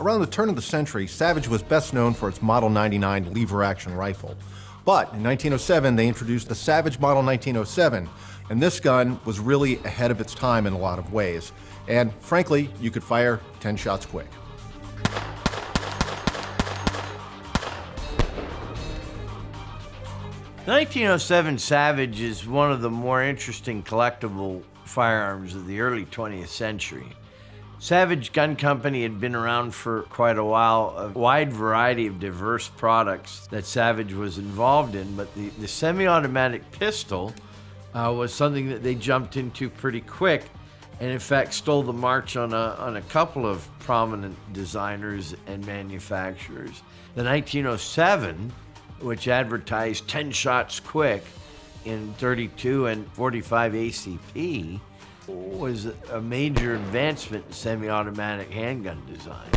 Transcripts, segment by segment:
Around the turn of the century, Savage was best known for its Model 99 lever action rifle. But in 1907, they introduced the Savage Model 1907, and this gun was really ahead of its time in a lot of ways. And frankly, you could fire 10 shots quick. The 1907 Savage is one of the more interesting collectible firearms of the early 20th century. Savage Gun Company had been around for quite a while, a wide variety of diverse products that Savage was involved in, but the, the semi automatic pistol uh, was something that they jumped into pretty quick and, in fact, stole the march on a, on a couple of prominent designers and manufacturers. The 1907, which advertised 10 shots quick in 32 and 45 ACP, was a major advancement in semi-automatic handgun design.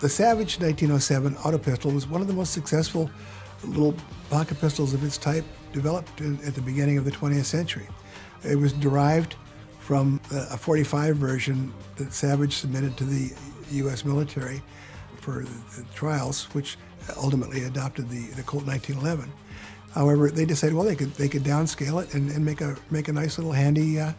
The Savage 1907 auto pistol was one of the most successful little pocket pistols of its type developed in, at the beginning of the 20th century. It was derived from a 45 version that Savage submitted to the U.S. military for the, trials, which ultimately adopted the, the Colt 1911. However, they decided well they could they could downscale it and, and make a make a nice little handy uh,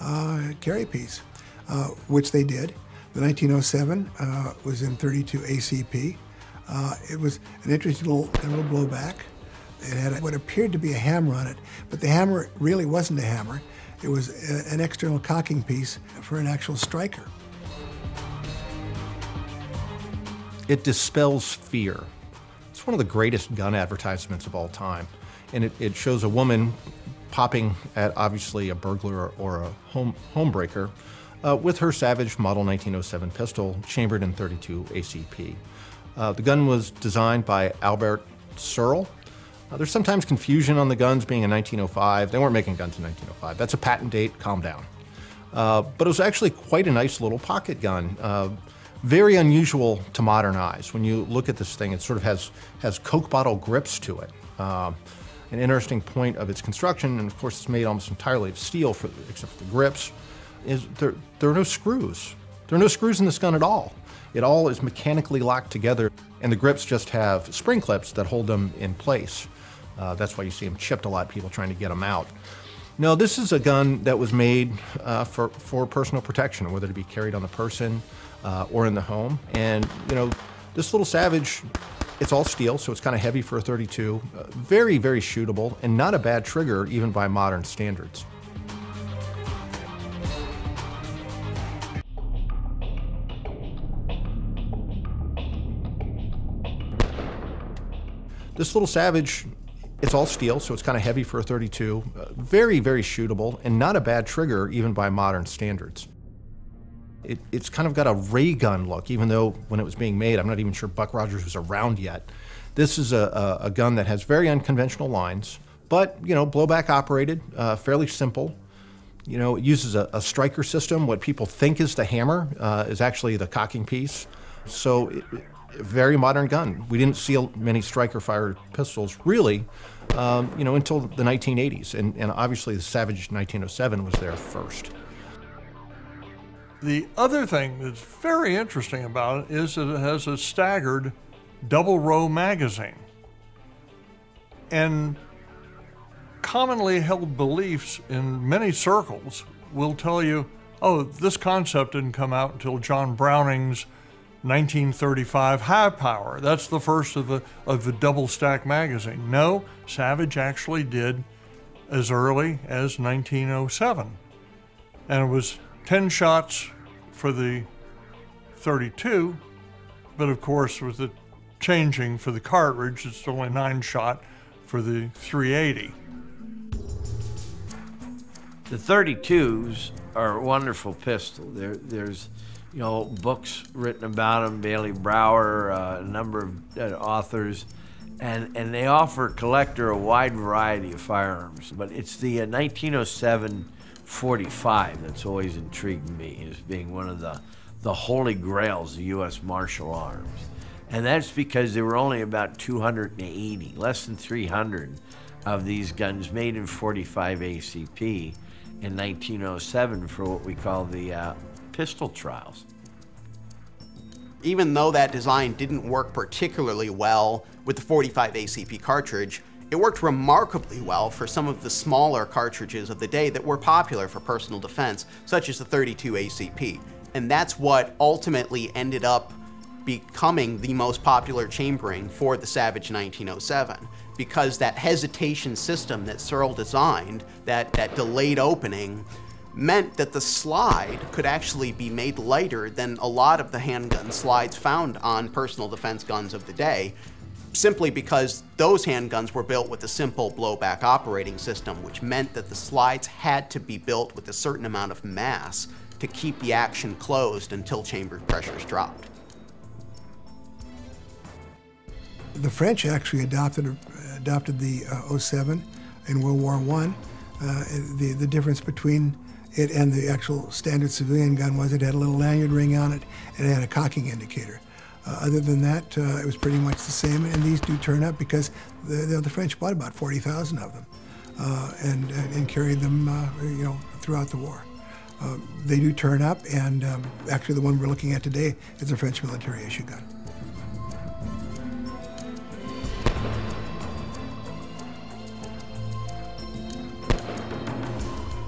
uh, carry piece, uh, which they did. The 1907 uh, was in 32 ACP. Uh, it was an interesting little, little blowback. It had what appeared to be a hammer on it, but the hammer really wasn't a hammer. It was a, an external cocking piece for an actual striker. It dispels fear. It's one of the greatest gun advertisements of all time. And it, it shows a woman popping at obviously a burglar or a home, homebreaker uh, with her Savage Model 1907 pistol chambered in 32 ACP. Uh, the gun was designed by Albert Searle. Uh, there's sometimes confusion on the guns being in 1905. They weren't making guns in 1905. That's a patent date, calm down. Uh, but it was actually quite a nice little pocket gun. Very unusual to modern eyes. When you look at this thing, it sort of has, has Coke bottle grips to it. Uh, an interesting point of its construction, and of course it's made almost entirely of steel for, except for the grips, is there, there are no screws. There are no screws in this gun at all. It all is mechanically locked together, and the grips just have spring clips that hold them in place. Uh, that's why you see them chipped a lot, people trying to get them out. No, this is a gun that was made uh, for, for personal protection, whether to be carried on the person, uh, or in the home. And, you know, this little Savage, it's all steel, so it's kind of heavy for a 32. Uh, very, very shootable, and not a bad trigger even by modern standards. This little Savage, it's all steel, so it's kind of heavy for a 32. Uh, very, very shootable, and not a bad trigger even by modern standards. It, it's kind of got a ray gun look, even though when it was being made, I'm not even sure Buck Rogers was around yet. This is a, a, a gun that has very unconventional lines, but you know, blowback operated, uh, fairly simple. You know, it uses a, a, striker system. What people think is the hammer uh, is actually the cocking piece. So, it, very modern gun. We didn't see many striker fired pistols really, um, you know, until the 1980s, and, and obviously the Savage 1907 was there first. The other thing that's very interesting about it is that it has a staggered double row magazine. And commonly held beliefs in many circles will tell you, oh, this concept didn't come out until John Browning's 1935 High Power. That's the first of the of the double stack magazine. No, Savage actually did as early as 1907. And it was 10 shots for the 32, but of course, with the changing for the cartridge, it's only nine shot for the 380. The 32s are a wonderful pistol. There, there's, you know, books written about them. Bailey Brower, uh, a number of uh, authors, and and they offer collector a wide variety of firearms. But it's the uh, 1907 45 that's always intrigued me as being one of the, the holy grails of U.S. martial arms. And that's because there were only about 280, less than 300 of these guns made in 45 ACP in 1907 for what we call the uh, pistol trials. Even though that design didn't work particularly well with the 45 ACP cartridge, it worked remarkably well for some of the smaller cartridges of the day that were popular for personal defense, such as the 32 ACP. And that's what ultimately ended up becoming the most popular chambering for the Savage 1907 because that hesitation system that Searle designed, that, that delayed opening, meant that the slide could actually be made lighter than a lot of the handgun slides found on personal defense guns of the day, simply because those handguns were built with a simple blowback operating system, which meant that the slides had to be built with a certain amount of mass to keep the action closed until chamber pressures dropped. The French actually adopted adopted the uh, 07 in World War I. Uh, the, the difference between it and the actual standard civilian gun was it had a little lanyard ring on it and it had a cocking indicator. Uh, other than that, uh, it was pretty much the same. And these do turn up because the, the, the French bought about 40,000 of them uh, and, and, and, carried them, uh, you know, throughout the war. Um, they do turn up, and um, actually, the one we're looking at today is a French military issue gun.